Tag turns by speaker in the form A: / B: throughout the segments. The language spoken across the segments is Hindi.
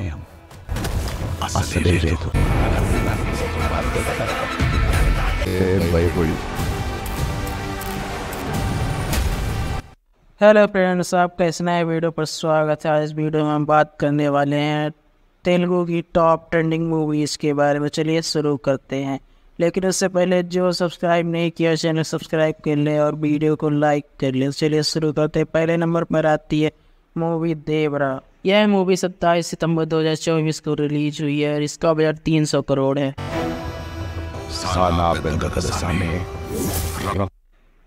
A: हैं हम असली
B: हेलो फ्रेंड्स आपका इस नए वीडियो पर स्वागत है। इस वीडियो में हम बात करने वाले हैं तेलुगु की टॉप ट्रेंडिंग मूवीज़ के बारे में। चलिए शुरू करते हैं। लेकिन उससे पहले जो सब्सक्राइब नहीं किया चैनल सब्सक्राइब कर लें और वीडियो को लाइक कर लें। चलिए शुरू करते हैं। पहले नंबर पर आती है मूवी देवरा यह मूवी 27 सितंबर 2024 को रिलीज़ हुई है और इसका बजट 300 करोड़ है।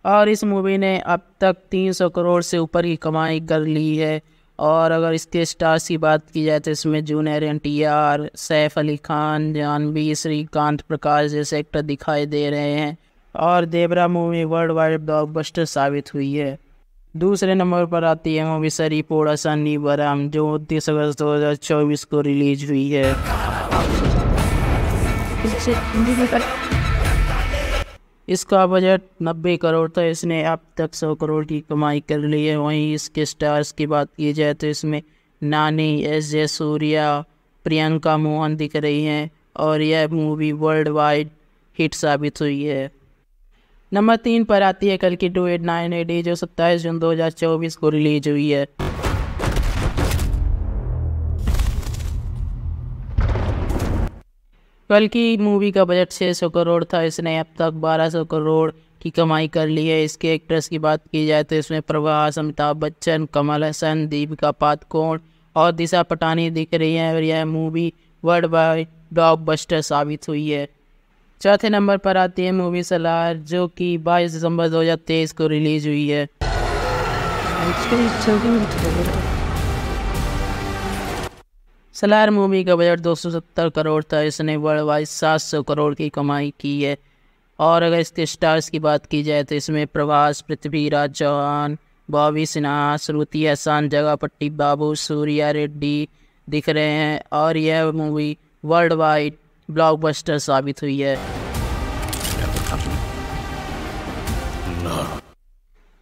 B: और इस मूवी ने अब तक 300 करोड़ से ऊपर की कमाई कर ली है और अगर इसके स्टार्स की बात की जाए तो इसमें junior N T R Saif Ali Khan Janhvi Srikanth Prakash जैसे एक्टर दिखाई दे रहे हैं और Devara movie world wide blockbuster साबित हुई है। दूसरे नंबर पर आती है मूवी सरी पोड़ा सन्नी बराम जो उनतीस अगस्त 2024 को रिलीज़ हुई है। इसका बजट 90 करोड़ था इसने अब तक 100 करोड़ की कमाई कर ली है। वहीं इसके स्टार्स की बात की जाए तो इसमें नानी एस जे सूर्या प्रियंका मोहन दिख रही हैं और यह मूवी वर्ल्ड वाइड हिट साबित हुई है। नंबर तीन पर आती है कल की टू एट नाइन एट जो सत्ताईस जून 2024 को रिलीज़ हुई है। कल की मूवी का बजट 600 करोड़ था, इसने अब तक 1200 करोड़ की कमाई कर ली है। इसके एक्ट्रेस की बात की जाए तो इसमें प्रभास अमिताभ बच्चन, कमल हसन, दीपिका पादुकोण और दिशा पटानी दिख रही हैं और यह मूवी वर्ल्ड वाइड ब्लॉकबस्टर साबित हुई है। चौथे नंबर पर आती है मूवी सलार, जो कि 22 दिसंबर 2023 को रिलीज़ हुई है। सलार मूवी का बजट 270 करोड़ था, इसने वर्ल्ड वाइड 700 करोड़ की कमाई की है। और अगर इसके स्टार्स की बात की जाए तो इसमें प्रभास, पृथ्वीराज चौहान, बॉबी सिन्हा, श्रुति हसन जगहपट्टी बाबू सूर्या रेड्डी दिख रहे हैं। और यह मूवी वर्ल्ड वाइड ब्लॉकबस्टर साबित हुई है।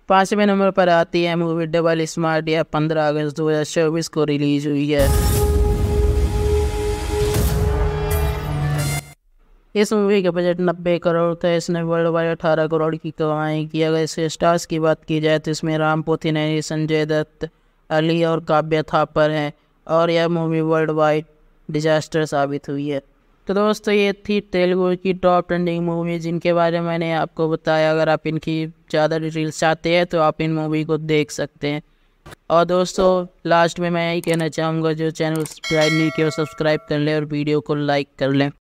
B: पाँचवें नंबर पर आती है मूवी डबल स्मार्ट यह पंद्रह अगस्त 2024 को रिलीज़ हुई है। इस मूवी का बजट 90 करोड़ था इसने वर्ल्ड वाइड 18 करोड़ की कमाई की। अगर इसके स्टार्स की बात की जाए तो इसमें राम पोथिनेनी संजय दत्त अली और काव्य थापर हैं और यह मूवी वर्ल्ड वाइड डिजास्टर साबित हुई है। तो दोस्तों, ये थी तेलुगु की टॉप ट्रेंडिंग मूवी जिनके बारे में मैंने आपको बताया। अगर आप इनकी ज़्यादा डिटेल्स चाहते हैं तो आप इन मूवी को देख सकते हैं। और दोस्तों लास्ट में मैं यही कहना चाहूँगा, जो चैनल सब्सक्राइब नहीं किया सब्सक्राइब कर लें और वीडियो को लाइक कर लें।